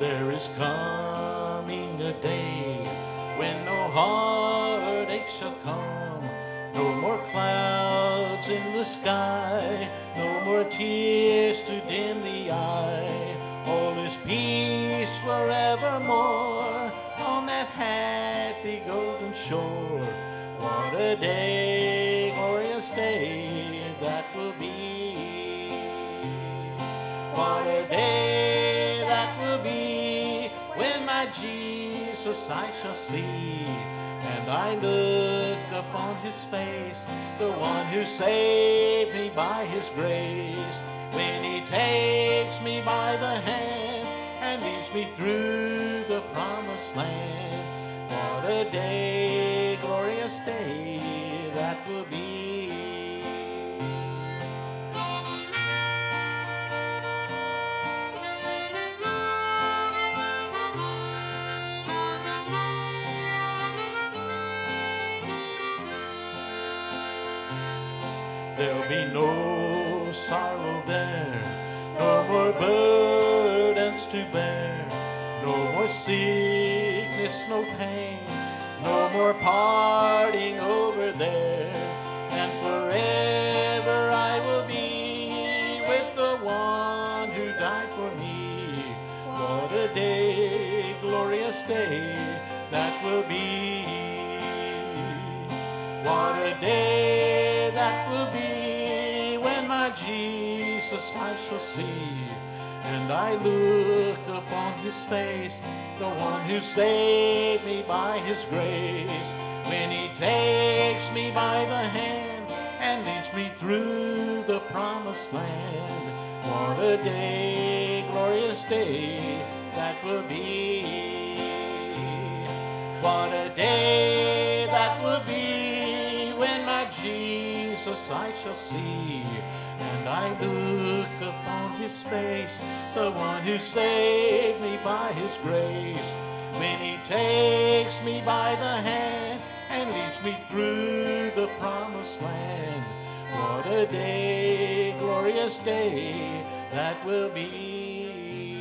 There is coming a day when no heartache shall come, no more clouds in the sky, no more tears to dim the eye. All is peace forevermore on that happy golden shore. What a day, glorious day that will be. Jesus I shall see. And I look upon his face, the one who saved me by his grace. When he takes me by the hand and leads me through the promised land. What a day, glorious day that will be. There'll be no sorrow there, no more burdens to bear, no more sickness, no pain, no more parting over there, and forever I will be with the one who died for me. What a day, glorious day that will be. What a day that will be when my Jesus I shall see. And I look upon his face, the one who saved me by his grace. When he takes me by the hand and leads me through the promised land. What a day, glorious day that will be. What a day that will be when my Jesus I shall see. And I look upon his face, the one who saved me by his grace. When he takes me by the hand and leads me through the promised land. What a day, glorious day that will be.